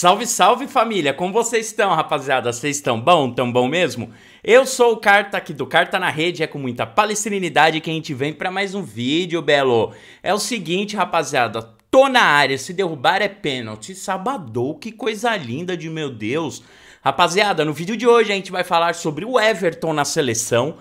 Salve, salve família! Como vocês estão, rapaziada? Vocês estão bom? Tão bom mesmo? Eu sou o Carta aqui do Carta na Rede, é com muita palestrinidade que a gente vem para mais um vídeo, belo. É o seguinte, rapaziada, tô na área, se derrubar é pênalti. Sabadou, que coisa linda de meu Deus. Rapaziada, no vídeo de hoje a gente vai falar sobre o Everton na seleção.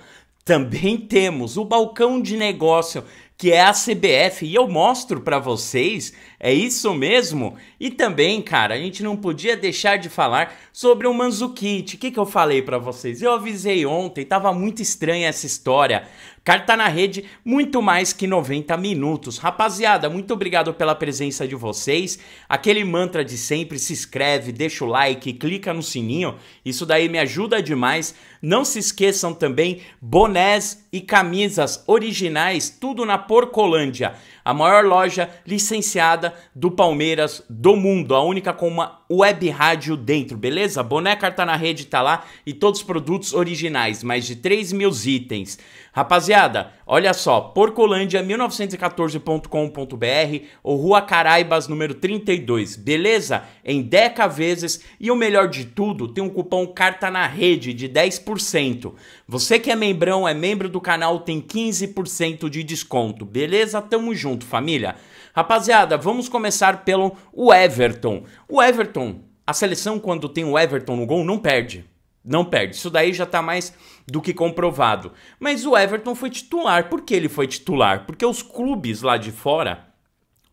Também temos o balcão de negócio que é a CBF, e eu mostro para vocês, é isso mesmo? E também, cara, a gente não podia deixar de falar sobre o Manzukit. O que, que eu falei para vocês? Eu avisei ontem, tava muito estranha essa história. Carta na rede, muito mais que 90 minutos. Rapaziada, muito obrigado pela presença de vocês. Aquele mantra de sempre, se inscreve, deixa o like, clica no sininho. Isso daí me ajuda demais. Não se esqueçam também, bonés e camisas originais, tudo na Porcolândia a maior loja licenciada do Palmeiras do mundo, a única com uma web rádio dentro, beleza? Boné Carta na Rede tá lá e todos os produtos originais, mais de 3 mil itens. Rapaziada, olha só, porcolândia1914.com.br ou Rua Caraibas, número 32, beleza? Em 10 vezes e o melhor de tudo, tem um cupom Carta na Rede de 10%. Você que é membrão, é membro do canal, tem 15% de desconto, beleza? Tamo junto, família. Rapaziada, vamos começar pelo o Everton. O Everton, a seleção quando tem o Everton no gol não perde. Não perde. Isso daí já tá mais do que comprovado. Mas o Everton foi titular. Por que ele foi titular? Porque os clubes lá de fora,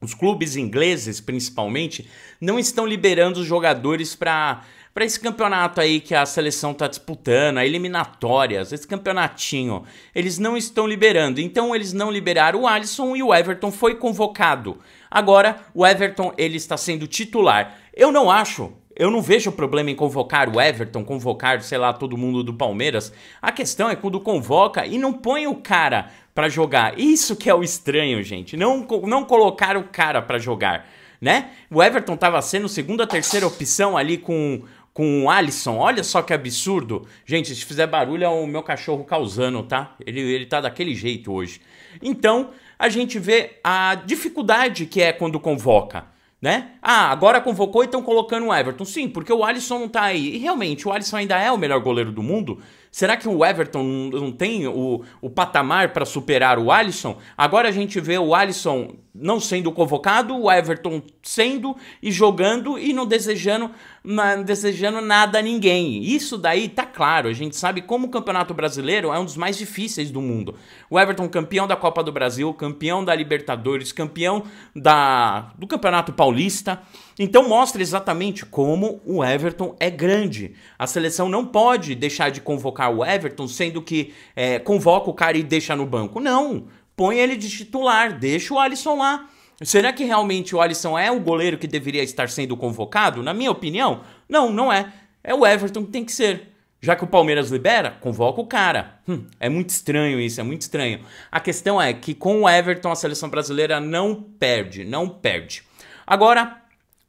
os clubes ingleses principalmente, não estão liberando os jogadores para para esse campeonato aí que a seleção tá disputando, a eliminatórias, esse campeonatinho, eles não estão liberando. Então eles não liberaram o Alisson e o Everton foi convocado. Agora o Everton ele está sendo titular. Eu não acho eu não vejo problema em convocar o Everton, convocar, sei lá, todo mundo do Palmeiras. A questão é quando convoca e não põe o cara para jogar. Isso que é o estranho, gente. Não, não colocar o cara para jogar, né? O Everton tava sendo segunda, terceira opção ali com com o Alisson. Olha só que absurdo. Gente, se fizer barulho é o meu cachorro causando, tá? Ele, ele tá daquele jeito hoje. Então, a gente vê a dificuldade que é quando convoca né? Ah, agora convocou e estão colocando o Everton. Sim, porque o Alisson não tá aí. E realmente, o Alisson ainda é o melhor goleiro do mundo. Será que o Everton não tem o, o patamar para superar o Alisson? Agora a gente vê o Alisson não sendo convocado, o Everton sendo e jogando e não desejando, não desejando nada a ninguém. Isso daí tá claro. A gente sabe como o Campeonato Brasileiro é um dos mais difíceis do mundo. O Everton campeão da Copa do Brasil, campeão da Libertadores, campeão da do Campeonato Paulista. Então mostra exatamente como o Everton é grande. A seleção não pode deixar de convocar o Everton, sendo que é, convoca o cara e deixa no banco. Não, põe ele de titular, deixa o Alisson lá. Será que realmente o Alisson é o goleiro que deveria estar sendo convocado? Na minha opinião, não, não é. É o Everton que tem que ser. Já que o Palmeiras libera, convoca o cara. Hum, é muito estranho isso, é muito estranho. A questão é que com o Everton a seleção brasileira não perde, não perde. Agora,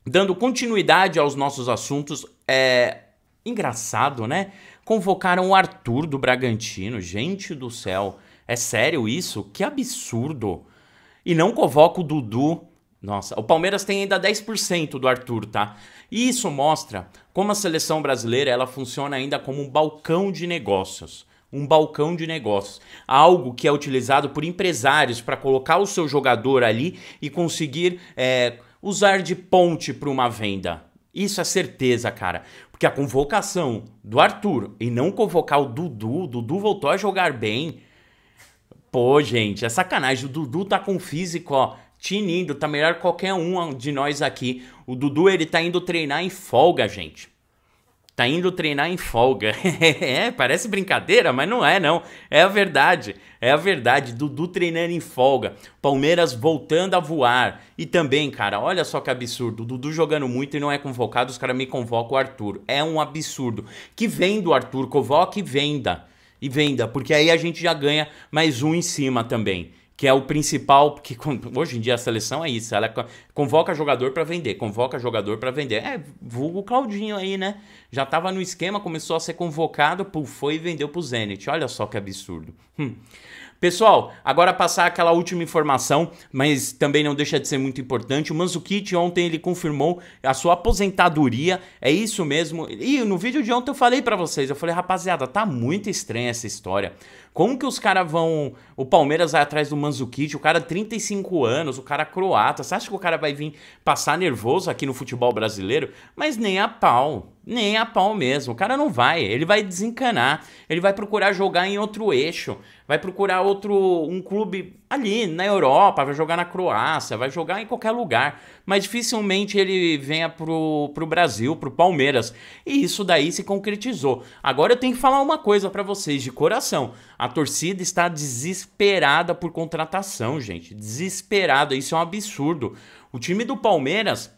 dando continuidade aos nossos assuntos, é engraçado, né? Convocaram o Arthur do Bragantino. Gente do céu, é sério isso? Que absurdo. E não convoca o Dudu. Nossa, o Palmeiras tem ainda 10% do Arthur, tá? E isso mostra como a seleção brasileira ela funciona ainda como um balcão de negócios um balcão de negócios, algo que é utilizado por empresários para colocar o seu jogador ali e conseguir é, usar de ponte para uma venda. Isso é certeza, cara. Porque a convocação do Arthur e não convocar o Dudu, o Dudu voltou a jogar bem. Pô, gente, é sacanagem. O Dudu tá com físico, ó, tinindo, tá melhor que qualquer um de nós aqui. O Dudu, ele tá indo treinar em folga, gente. Tá indo treinar em folga. é, parece brincadeira, mas não é, não. É a verdade. É a verdade. Dudu treinando em folga. Palmeiras voltando a voar. E também, cara, olha só que absurdo. Dudu jogando muito e não é convocado, os caras me convocam o Arthur. É um absurdo. Que venda o Arthur, convoca e venda. E venda, porque aí a gente já ganha mais um em cima também que é o principal, porque hoje em dia a seleção é isso, ela convoca jogador para vender, convoca jogador para vender. É, vulgo Claudinho aí, né? Já tava no esquema, começou a ser convocado, pô, foi e vendeu pro Zenit. Olha só que absurdo. Hum. Pessoal, agora passar aquela última informação, mas também não deixa de ser muito importante. O Manzukic ontem ele confirmou a sua aposentadoria. É isso mesmo. E no vídeo de ontem eu falei para vocês, eu falei, rapaziada, tá muito estranha essa história. Como que os caras vão. O Palmeiras vai atrás do Manzukic, o cara 35 anos, o cara croata. Você acha que o cara vai vir passar nervoso aqui no futebol brasileiro? Mas nem a pau. Nem a pau mesmo. O cara não vai. Ele vai desencanar. Ele vai procurar jogar em outro eixo. Vai procurar outro. um clube ali na Europa. Vai jogar na Croácia. Vai jogar em qualquer lugar. Mas dificilmente ele venha pro, pro Brasil, pro Palmeiras. E isso daí se concretizou. Agora eu tenho que falar uma coisa para vocês de coração. A torcida está desesperada por contratação, gente. Desesperada. Isso é um absurdo. O time do Palmeiras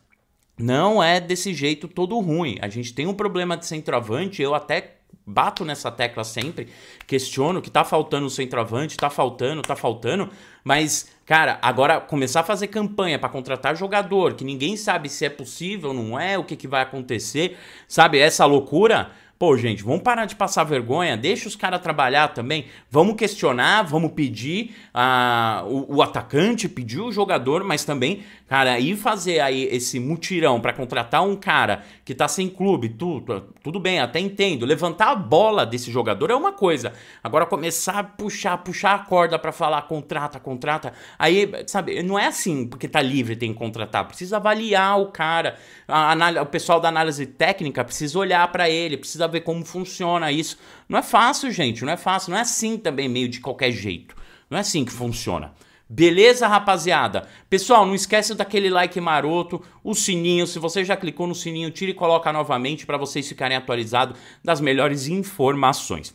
não é desse jeito todo ruim. A gente tem um problema de centroavante, eu até bato nessa tecla sempre, questiono que tá faltando o centroavante, tá faltando, tá faltando, mas, cara, agora começar a fazer campanha para contratar jogador, que ninguém sabe se é possível, não é, o que, que vai acontecer, sabe, essa loucura Pô, gente, vamos parar de passar vergonha, deixa os caras trabalhar também. Vamos questionar, vamos pedir uh, o, o, atacante, pedir o jogador, mas também, cara, ir fazer aí esse mutirão para contratar um cara que tá sem clube, tudo, tudo bem, até entendo. Levantar a bola desse jogador é uma coisa. Agora começar a puxar, puxar a corda para falar contrata, contrata. Aí, sabe, não é assim porque tá livre tem que contratar. Precisa avaliar o cara. A, o pessoal da análise técnica precisa olhar para ele, precisa ver como funciona isso. Não é fácil, gente, não é fácil. Não é assim também, meio de qualquer jeito. Não é assim que funciona. Beleza, rapaziada? Pessoal, não esquece daquele like maroto, o sininho. Se você já clicou no sininho, tira e coloca novamente para vocês ficarem atualizados das melhores informações.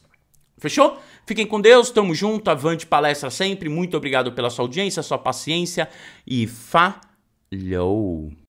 Fechou? Fiquem com Deus, tamo junto, avante palestra sempre. Muito obrigado pela sua audiência, sua paciência e falou!